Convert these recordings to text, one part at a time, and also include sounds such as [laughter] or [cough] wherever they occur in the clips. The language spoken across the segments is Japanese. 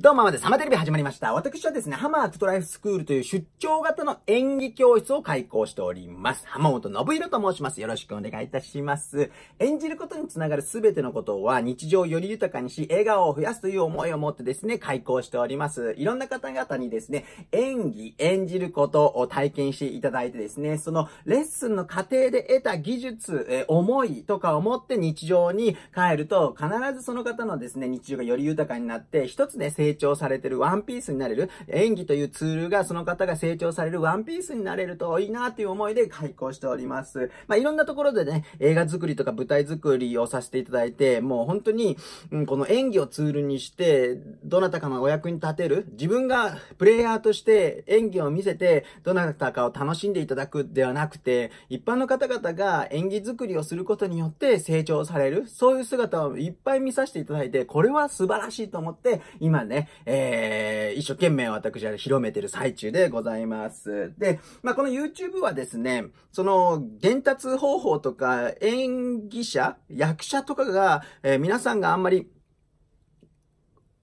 どうもまで、サマテレビ始まりました。私はですね、ハマートトライフスクールという出張型の演技教室を開講しております。浜本信弘と申します。よろしくお願いいたします。演じることにつながるすべてのことは日常をより豊かにし、笑顔を増やすという思いを持ってですね、開講しております。いろんな方々にですね、演技、演じることを体験していただいてですね、そのレッスンの過程で得た技術、え思いとかを持って日常に帰ると、必ずその方のですね、日常がより豊かになって、一つね、成長されてるワンピースになれる、演技というツールがその方が成長されるワンピースになれるといいなっていう思いで開講しております。まあ、いろんなところでね、映画作りとか舞台作りをさせていただいて、もう本当に、うん、この演技をツールにして、どなたかのお役に立てる、自分がプレイヤーとして演技を見せて、どなたかを楽しんでいただくではなくて、一般の方々が演技作りをすることによって成長される、そういう姿をいっぱい見させていただいて、これは素晴らしいと思って、今ね、ええー、一生懸命私は広めてる最中でございます。で、まあ、この YouTube はですね、その、伝達方法とか、演技者、役者とかが、えー、皆さんがあんまり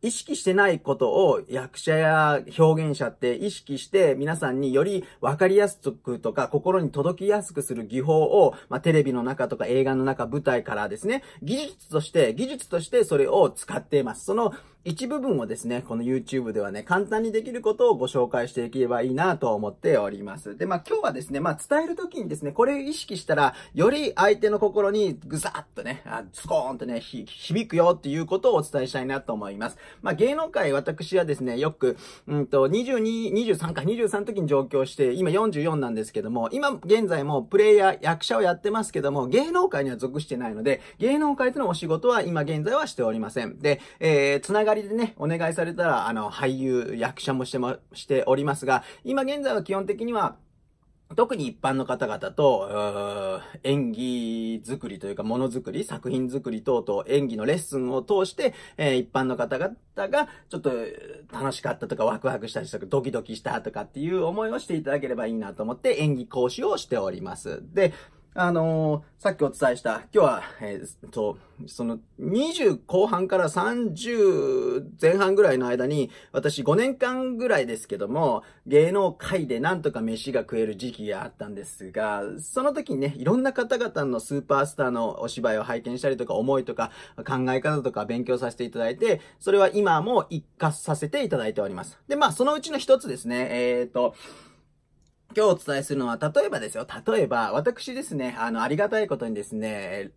意識してないことを役者や表現者って意識して皆さんにより分かりやすくとか心に届きやすくする技法を、まあ、テレビの中とか映画の中、舞台からですね、技術として、技術としてそれを使っています。その一部分をですね、この YouTube ではね、簡単にできることをご紹介していければいいなと思っております。で、まあ今日はですね、まあ伝えるときにですね、これ意識したら、より相手の心にぐさっとね、あスコーンとね、響くよっていうことをお伝えしたいなと思います。まあ芸能界、私はですね、よく、うんと、22、23か、23の時に上京して、今44なんですけども、今現在もプレイヤー、役者をやってますけども、芸能界には属してないので、芸能界でのお仕事は今現在はしておりません。で、えー、つながでね、お願いされたら、あの、俳優、役者もしても、しておりますが、今現在は基本的には、特に一般の方々と、演技作りというか、ものづくり、作品作り等々、演技のレッスンを通して、えー、一般の方々が、ちょっと楽しかったとか、ワクワクしたりとか、ドキドキしたとかっていう思いをしていただければいいなと思って、演技講師をしております。で、あのー、さっきお伝えした、今日は、えー、と、その、20後半から30前半ぐらいの間に、私5年間ぐらいですけども、芸能界でなんとか飯が食える時期があったんですが、その時にね、いろんな方々のスーパースターのお芝居を拝見したりとか、思いとか、考え方とか勉強させていただいて、それは今も一括させていただいております。で、まあ、そのうちの一つですね、えっ、と、今日お伝えするのは、例えばですよ。例えば、私ですね、あの、ありがたいことにですね、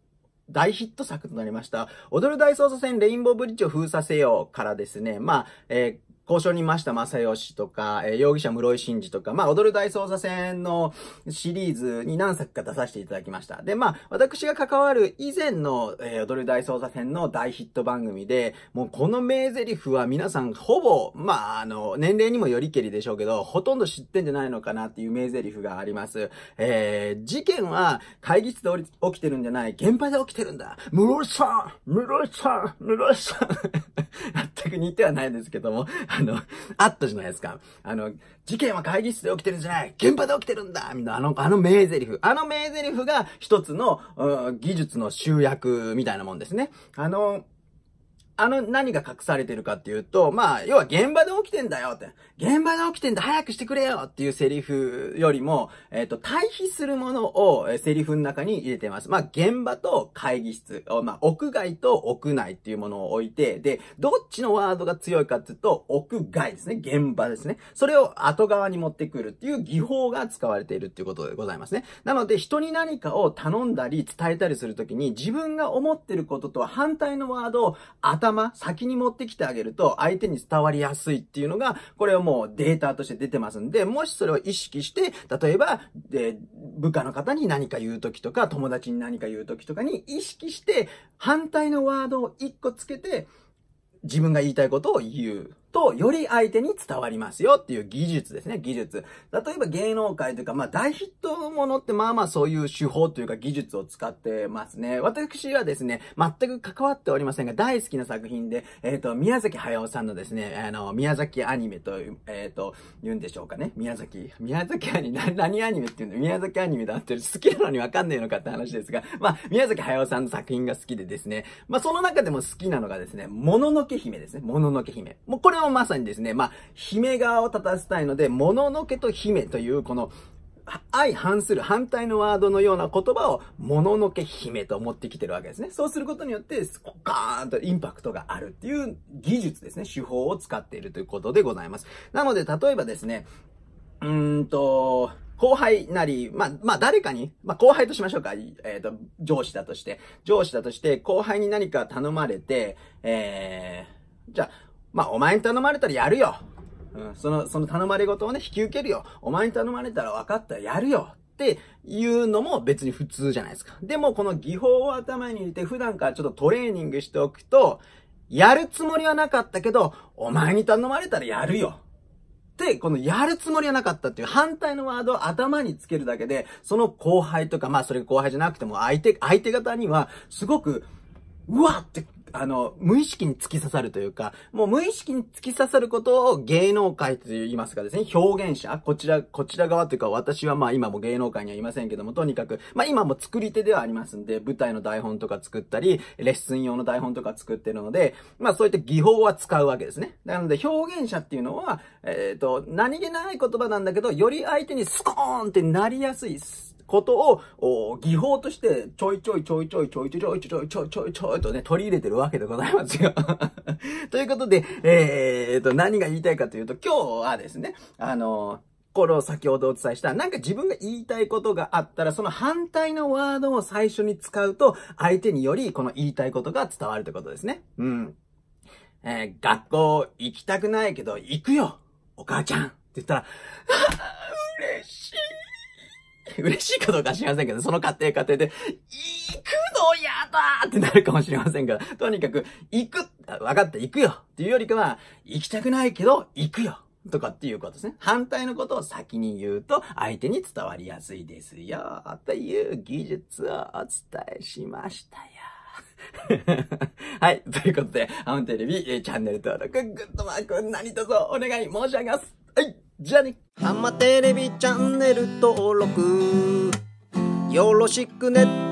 大ヒット作となりました。踊る大捜査線レインボーブリッジを封鎖せよからですね、まあ、えー交渉に増した正義とか、えー、容疑者室井真二とか、まあ、踊る大捜査線のシリーズに何作か出させていただきました。で、まあ、私が関わる以前の、えー、踊る大捜査線の大ヒット番組で、もうこの名台詞は皆さんほぼ、まあ、あの、年齢にもよりけりでしょうけど、ほとんど知ってんじゃないのかなっていう名台詞があります。えー、事件は会議室で起きてるんじゃない、現場で起きてるんだ。室井さん室井さん室井さんに似てはないですけども、[laughs] あの、あったじゃないですか。あの、事件は会議室で起きてるんじゃない現場で起きてるんだみたいな、あの、あの名台詞。あの名台詞が一つの、技術の集約みたいなもんですね。あの、あの、何が隠されてるかっていうと、まあ、要は現場で起きてんだよって。現場で起きてんだ早くしてくれよっていうセリフよりも、えっ、ー、と、対比するものをセリフの中に入れてます。まあ、現場と会議室、まあ、屋外と屋内っていうものを置いて、で、どっちのワードが強いかっていうと、屋外ですね。現場ですね。それを後側に持ってくるっていう技法が使われているっていうことでございますね。なので、人に何かを頼んだり伝えたりするときに、自分が思ってることとは反対のワードを頭頭、先に持ってきてあげると、相手に伝わりやすいっていうのが、これはもうデータとして出てますんで、もしそれを意識して、例えば、で、部下の方に何か言う時とか、友達に何か言う時とかに意識して、反対のワードを1個つけて、自分が言いたいことを言う。と、より相手に伝わりますよっていう技術ですね、技術。例えば芸能界というか、まあ大ヒットのものってまあまあそういう手法というか技術を使ってますね。私はですね、全く関わっておりませんが、大好きな作品で、えっ、ー、と、宮崎駿さんのですね、あの、宮崎アニメと、えっ、ー、と、言うんでしょうかね。宮崎、宮崎アニメ、何アニメっていうの？宮崎アニメだって好きなのにわかんねえのかって話ですが、まあ、宮崎駿さんの作品が好きでですね、まあその中でも好きなのがですね、もののけ姫ですね。もののけ姫。もうこれはまさにですね、まあ、姫側を立たせたいので、もののけと姫という、この、相反する反対のワードのような言葉を、もののけ姫と持ってきてるわけですね。そうすることによって、ガーンとインパクトがあるっていう技術ですね。手法を使っているということでございます。なので、例えばですね、うーんと、後輩なり、まあ、まあ、誰かに、まあ、後輩としましょうか。えっ、ー、と、上司だとして、上司だとして、後輩に何か頼まれて、えー、じゃあ、まあ、お前に頼まれたらやるよ。うん、その、その頼まれ事をね、引き受けるよ。お前に頼まれたら分かったらやるよ。っていうのも別に普通じゃないですか。でも、この技法を頭に入れて普段からちょっとトレーニングしておくと、やるつもりはなかったけど、お前に頼まれたらやるよ。、このやるつもりはなかったっていう反対のワードを頭につけるだけで、その後輩とか、まあそれ後輩じゃなくても相手、相手方には、すごく、うわってあの、無意識に突き刺さるというか、もう無意識に突き刺さることを芸能界と言いますかですね、表現者、こちら、こちら側というか私はまあ今も芸能界にはいませんけども、とにかく、まあ今も作り手ではありますんで、舞台の台本とか作ったり、レッスン用の台本とか作ってるので、まあそういった技法は使うわけですね。なので表現者っていうのは、えっ、ー、と、何気ない言葉なんだけど、より相手にスコーンってなりやすい、ことを、技法としてちょいちょいちょいちょいちょいちょいちょいちょいちょいちょいとね、取り入れてるわけでございますよ。[laughs] ということで、えーと、何が言いたいかというと、今日はですね、あの、これを先ほどお伝えした、なんか自分が言いたいことがあったら、その反対のワードを最初に使うと、相手によりこの言いたいことが伝わるということですね。うん。えー、学校行きたくないけど行くよお母ちゃんって言ったら、嬉しい [laughs] 嬉しいかどうか知りませんけど、その家庭家庭で、行くのやだってなるかもしれませんが、とにかく、行く分かった、行くよっていうよりかは、行きたくないけど、行くよとかっていうことですね。反対のことを先に言うと、相手に伝わりやすいですよ、という技術をお伝えしましたよ。[laughs] はい。ということで、ハムテレビ、チャンネル登録、グッドマーク、何卒お願い申し上げます。はい。じゃあね。ハマテレビチャンネル登録よろしくね。